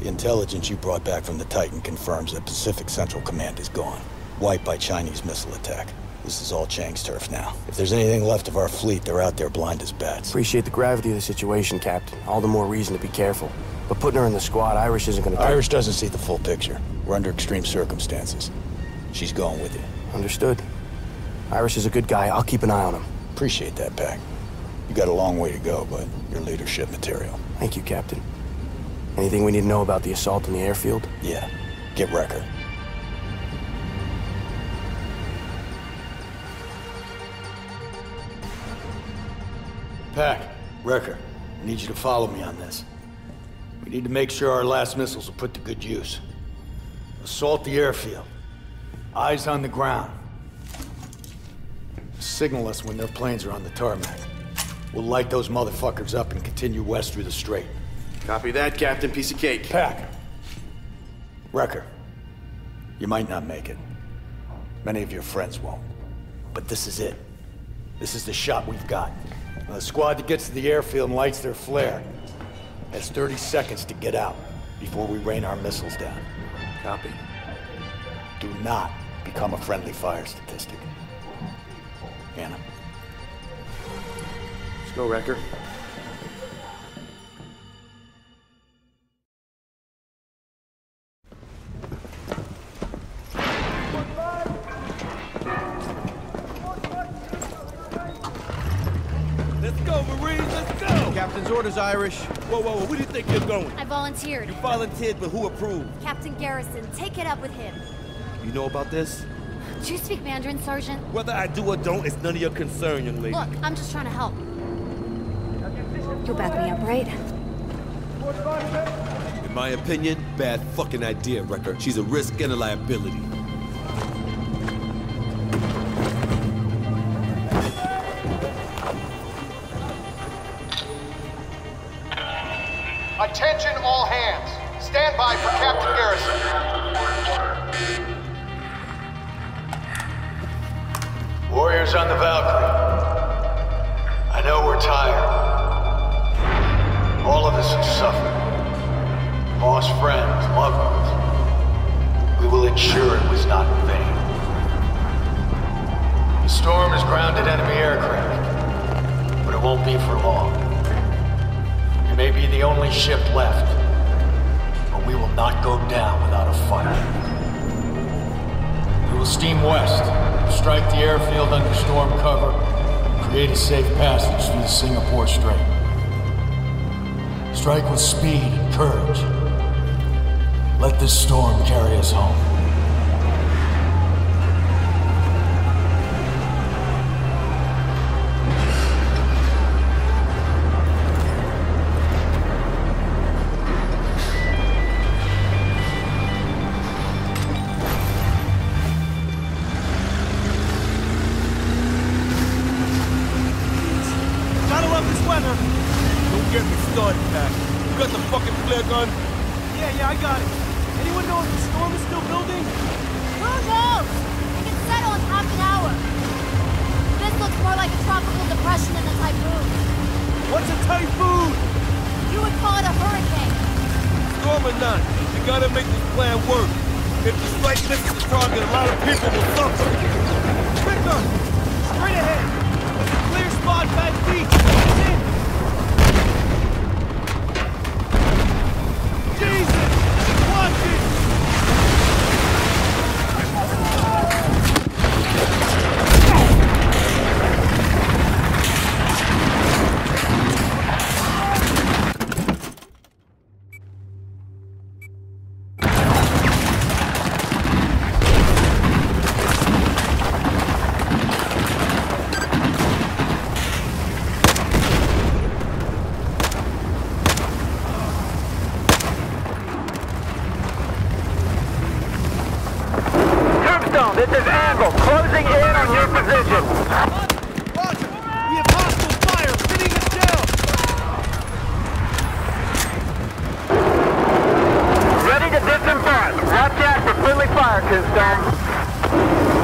The intelligence you brought back from the Titan confirms that Pacific Central Command is gone. Wiped by Chinese missile attack. This is all Chang's turf now. If there's anything left of our fleet, they're out there blind as bats. Appreciate the gravity of the situation, Captain. All the more reason to be careful. But putting her in the squad, Irish isn't gonna... Irish doesn't see the full picture. We're under extreme circumstances. She's going with you. Understood. Irish is a good guy. I'll keep an eye on him. Appreciate that, Pac. You got a long way to go, but you're leadership material. Thank you, Captain. Anything we need to know about the assault on the airfield? Yeah. Get Recker. Pac, Recker, I need you to follow me on this. We need to make sure our last missiles are put to good use. Assault the airfield. Eyes on the ground. Signal us when their planes are on the tarmac. We'll light those motherfuckers up and continue west through the strait. Copy that, Captain. Piece of cake. Pac. Recker. You might not make it. Many of your friends won't. But this is it. This is the shot we've got. Now, the squad that gets to the airfield and lights their flare has 30 seconds to get out before we rain our missiles down. Copy. Do not become a friendly fire statistic. Hannah. Let's go, Recker. Captain's orders, Irish. Whoa, whoa, whoa, where do you think you're going? I volunteered. You volunteered, but who approved? Captain Garrison, take it up with him. You know about this? Do you speak Mandarin, Sergeant? Whether I do or don't, it's none of your concern, young lady. Look, I'm just trying to help. You'll back me up, right? In my opinion, bad fucking idea, Recker. She's a risk and a liability. All hands. Stand by for Captain Garrison. Warriors on the Valkyrie. I know we're tired. All of us have suffered. Lost friends, loved ones. We will ensure it was not in vain. The storm has grounded enemy aircraft, but it won't be for long. It may be the only ship left, we will not go down without a fight. We will steam west, strike the airfield under storm cover, create a safe passage through the Singapore Strait. Strike with speed and courage. Let this storm carry us home. Or not, you gotta make this plan work. If the strike misses the target, a lot of people will suffer. Quicker! Straight ahead! Clear spot back beach! Jesus! Watch it! Tombstone, this is Anvil, closing in on your position. Roger! We have hostile fire pinning us down! Ready to disembark. Watch out for friendly fire, Tombstone.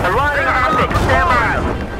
Aligning optics, stand by.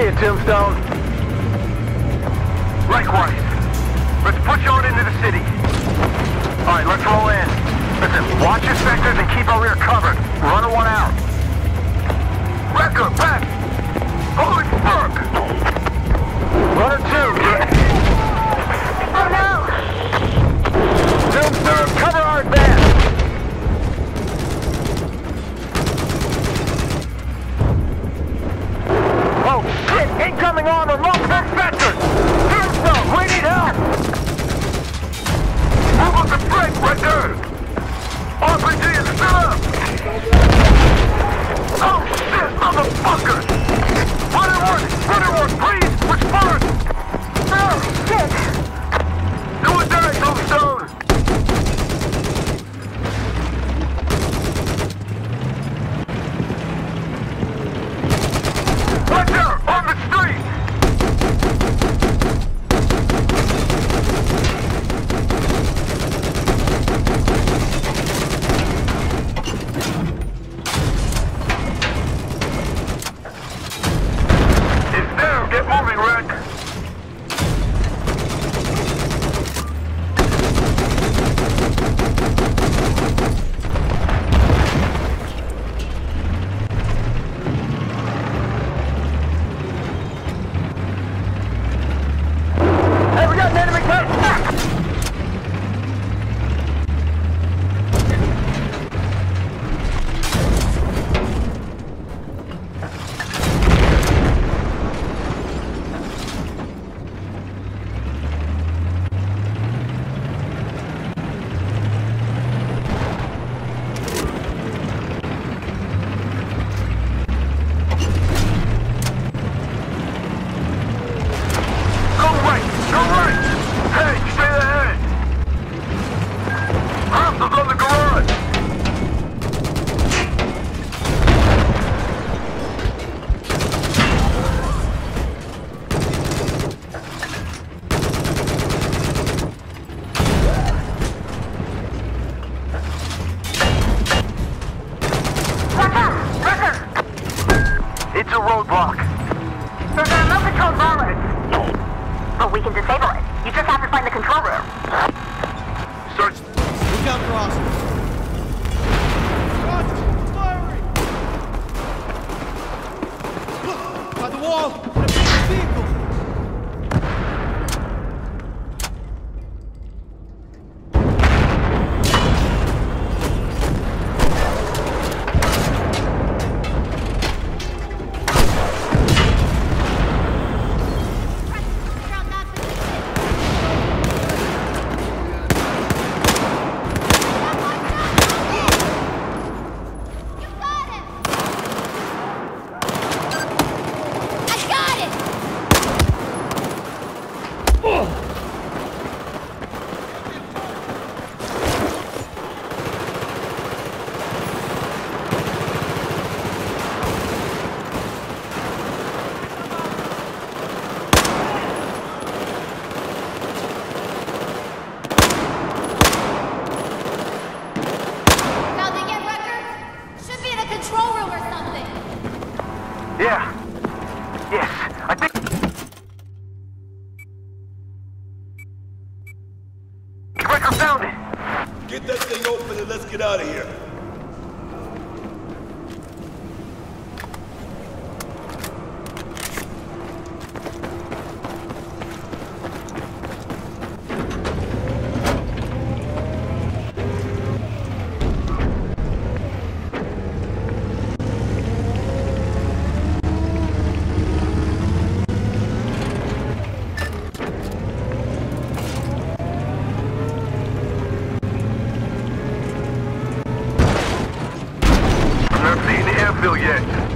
See you, Tombstone. Likewise. Let's push on into the city. All right, let's roll in. Listen, watch your sectors and keep our rear covered. Runner one out. Record back! Holy fuck. Runner two. coming on with more dispatchers! Tombstone, we need help! Move up the freight right there! RPG is still up! Yeah. Yes, I think... Recker found it! Get that thing open and let's get out of here. The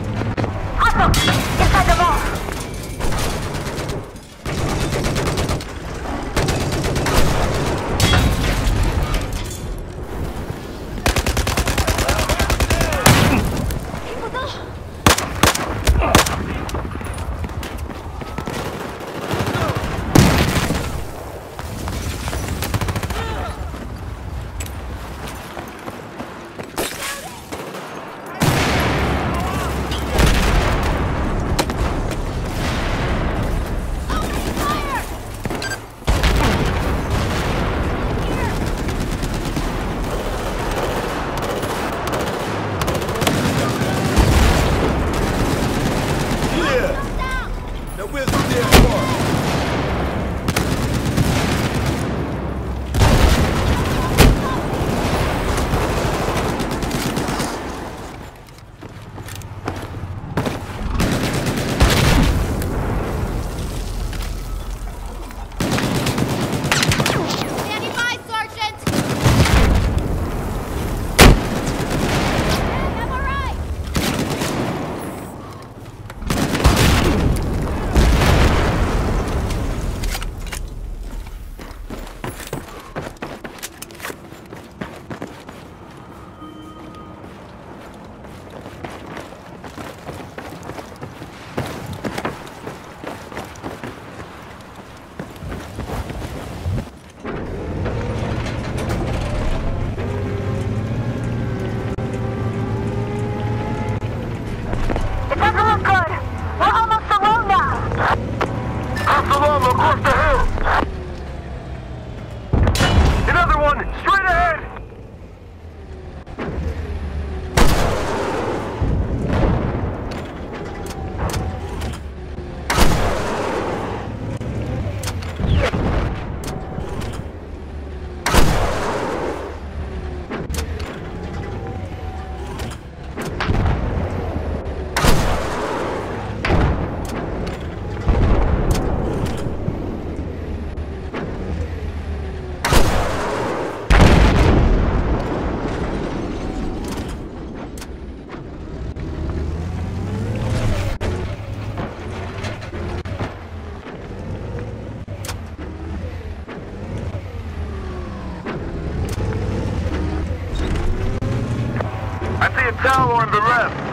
Tower on the left.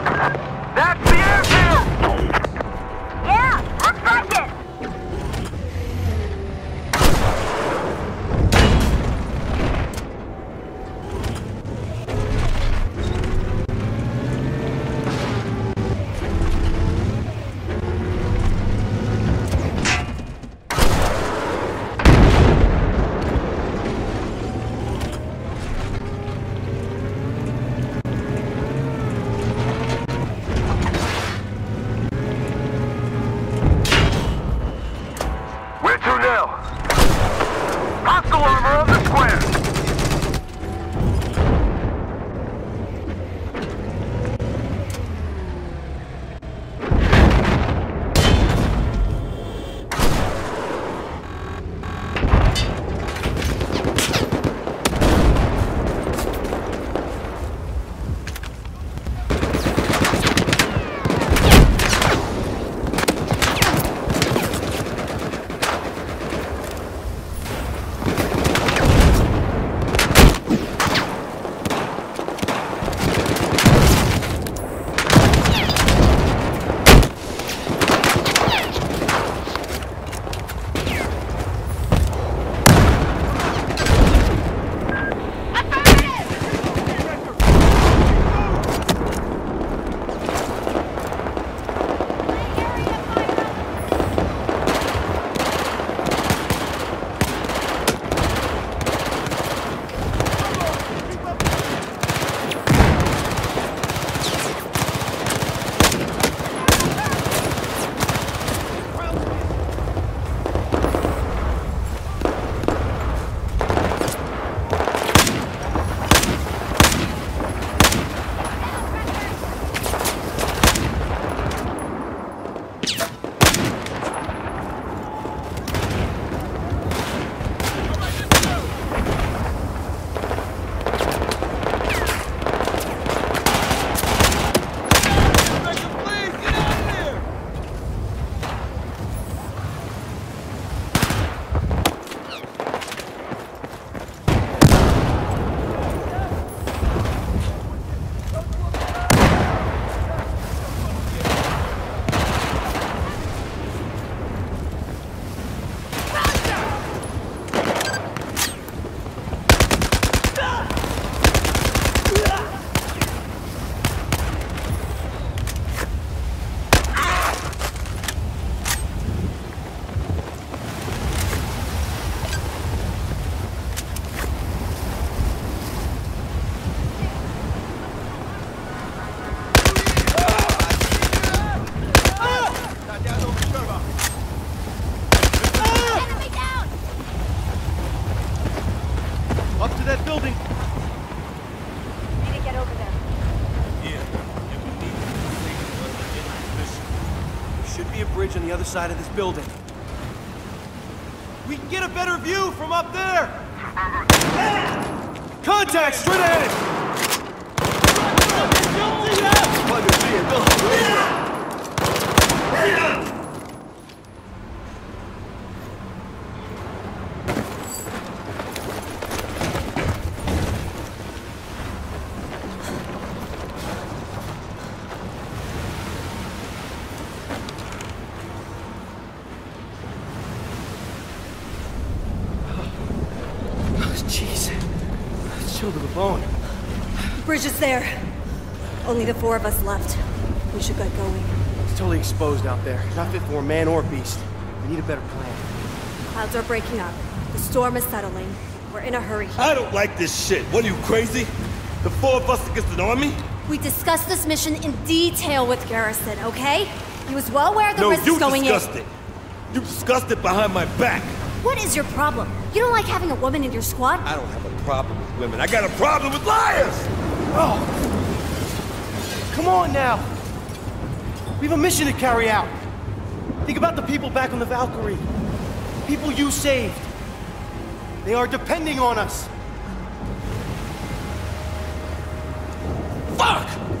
On the other side of this building. We can get a better view from up there! Contact straight ahead! Jeez. Chilled to the bone. Bridge is there. Only the four of us left. We should get going. It's totally exposed out there. Not fit for a man or beast. We need a better plan. Clouds are breaking up. The storm is settling. We're in a hurry. I don't like this shit. What are you, crazy? The four of us against an army? We discussed this mission in detail with Garrison, okay? He was well aware of the no, risks you going discussed it. You discussed it behind my back. What is your problem? You don't like having a woman in your squad? I don't have a problem with women. I got a problem with liars! Oh! Come on now! We have a mission to carry out. Think about the people back on the Valkyrie. People you saved. They are depending on us. Fuck!